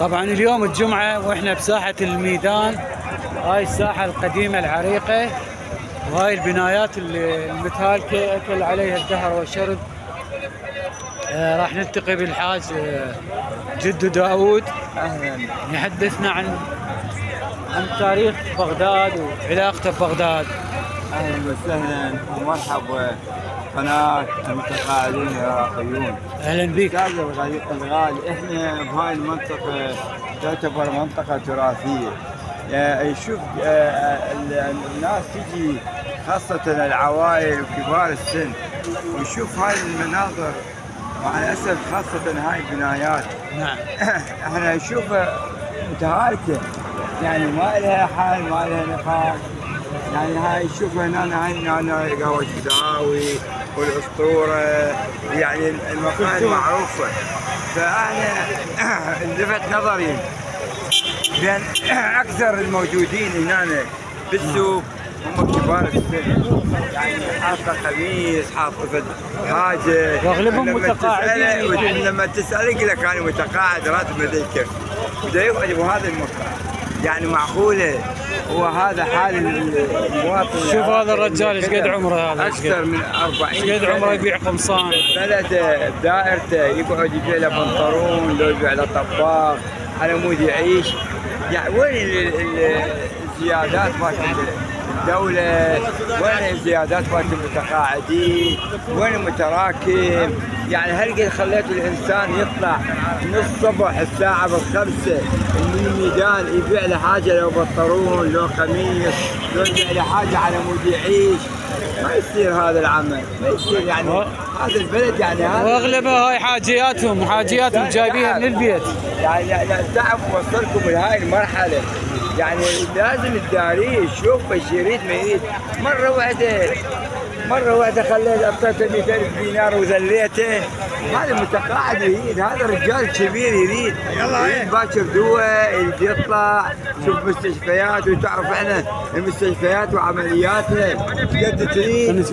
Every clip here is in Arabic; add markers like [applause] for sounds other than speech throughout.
طبعا اليوم الجمعة وإحنا بساحة الميدان هاي الساحة القديمة العريقة وهاي البنايات اللي المتهالكة أكل عليها الدهر والشرد. آه راح نلتقي بالحاج آه جد داود أهلا. يحدثنا عن عن تاريخ بغداد وعلاقته ببغداد. أهلا وسهلا. ومرحبا قناة المتقاعدين العراقيون أهلا بك أستاذ الغالي الغالي. إحنا بهاي المنطقة تعتبر منطقة تراثية. آه، يشوف آه، ال- الناس تجي خاصة العوائل وكبار السن ويشوف هاي المناظر. مع الأسف خاصة هاي البنايات. نعم. [clears throat] إحنا نشوفها متهالكة. يعني ما لها حال ما لها نقاش. يعني هاي شوفها هنا هاي هنا قهوة الدعاوي والأسطورة. يعني المقاهي المعروفه فأنا [clears throat] لفت نظري بين [clears throat] أكثر الموجودين هنا بالسوق هم كبار السن يعني حاطة قميص حاطة حاجة وأغلبهم لما متقاعدين. لما تسأله يقول لك أنا متقاعد راتب ما ادري كيف بده يقعد بهذا المكان يعني معقولة؟ هو هذا حال المواطن شوف هذا الرجال إيش قد عمره هذا؟ أكثر من 40 إيش قد عمره؟ يبيع قمصان بلده بدائرته يقعد يبيع له بنطلون لو يبيع له طباخ على مود يعيش. يعني وين ال- ال- الزيادات مالت الدولة وين الزيادات مالت المتقاعدين؟ وين المتراكم؟ يعني هل قد خليتوا الإنسان يطلع من الصبح الساعة بالخمسة من الميدان يبيع له حاجة لو بنطلون لو قميص لو يبيع له حاجة على مود يعيش. ما يصير هذا العمل ما يصير يعني هذا البلد يعني هذا واغلبها هاي حاجياتهم وحاجياتهم جايبيها من البيت. يعني يعني التعب وصلكم لهاي المرحلة. يعني لازم الداري يشوف إيش يريد ما يريد مرة واحدة مرة واحدة خليت اعطيته 200000 دينار وذليته. هذا متقاعد يريد هذا رجال كبير يريد. يريد باكر دواء يريد يطلع شوف مستشفيات وتعرف إحنا المستشفيات وعملياتها قد تريد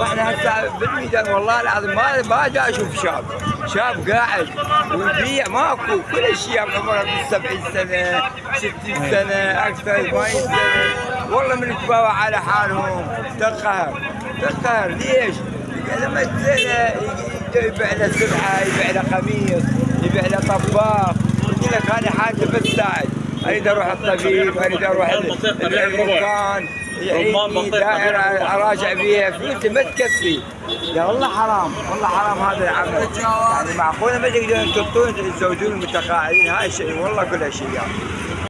وإحنا هسه بالميدان والله العظيم ما ما دا أشوف شاب. شاب قاعد ويبيع ماكو. كل الشياب عمره من 70 سنة 60 سنة أكثر 80 سنة. والله من تباوع على حالهم. تنقهر تنقهر ليش؟ لما يبيع له سلعة يبيع له قميص يبيع له طباخ. يقول لك أنا حاجة بس ساعد أريد أروح الطبيب أريد أروح المكان. يعيني دائرة أراجع بيها فلوسي ما تكفي. يا والله حرام والله حرام هذا العمل. يعني معقوله ما تقدرون تطون تزوجون المتقاعدين هاي شيء والله كلها شيء. يعني.